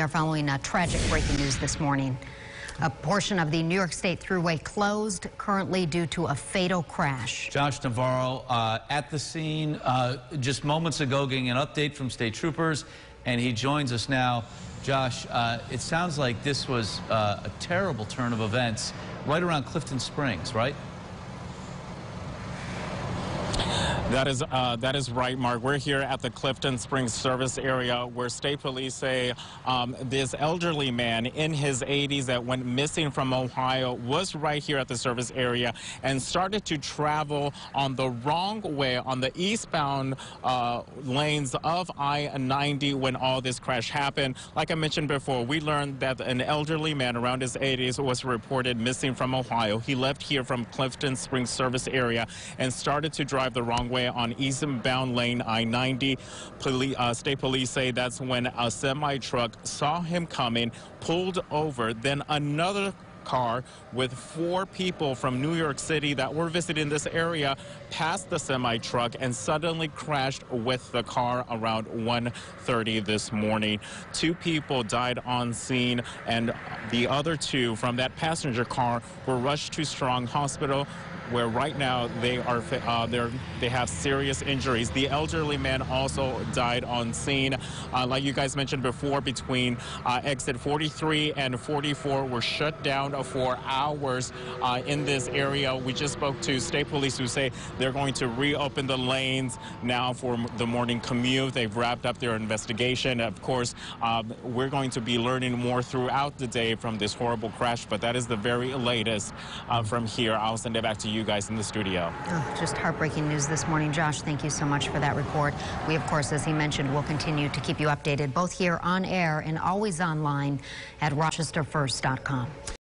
are following a tragic breaking news this morning. A portion of the New York State Thruway closed currently due to a fatal crash. Josh Navarro uh, at the scene uh, just moments ago getting an update from state troopers, and he joins us now. Josh, uh, it sounds like this was uh, a terrible turn of events right around Clifton Springs, right? That is uh, that is right, Mark. We're here at the Clifton Springs service area where state police say um, this elderly man in his 80s that went missing from Ohio was right here at the service area and started to travel on the wrong way on the eastbound uh, lanes of I-90 when all this crash happened. Like I mentioned before, we learned that an elderly man around his 80s was reported missing from Ohio. He left here from Clifton Springs service area and started to drive the wrong way on eastbound lane I-90. Police, uh, state police say that's when a semi-truck saw him coming, pulled over, then another car with four people from New York City that were visiting this area passed the semi truck and suddenly crashed with the car around 1:30 this morning. Two people died on scene and the other two from that passenger car were rushed to Strong Hospital where right now they are uh, they have serious injuries. The elderly man also died on scene. Uh, like you guys mentioned before, between uh, exit 43 and 44 were shut down for hours uh, in this area. We just spoke to state police who say they're going to reopen the lanes now for the morning commute. They've wrapped up their investigation. Of course, um, we're going to be learning more throughout the day from this horrible crash, but that is the very latest uh, from here. I'll send it back to you guys in the studio. Oh, just heartbreaking news this morning. Josh, thank you so much for that report. We, of course, as he mentioned, will continue to keep you updated both here on air and always online at rochesterfirst.com.